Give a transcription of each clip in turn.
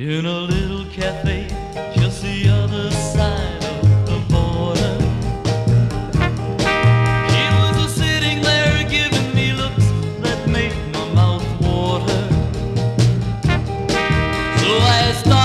in a little cafe just the other side of the border. he was sitting there giving me looks that made my mouth water. So I stopped.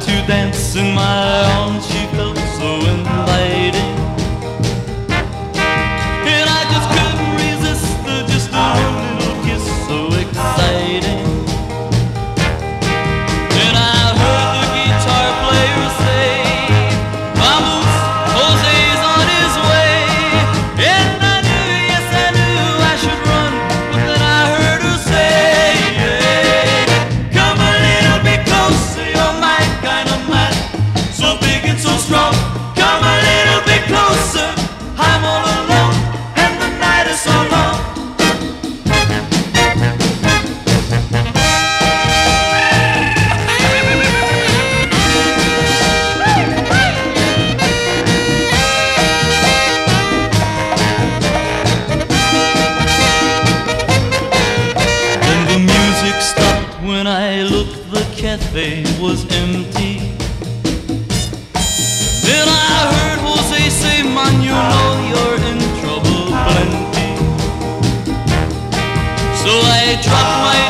to dance in my own shoes. I looked, the cafe was empty. Then I heard Jose say, man, you know you're in trouble plenty. So I dropped my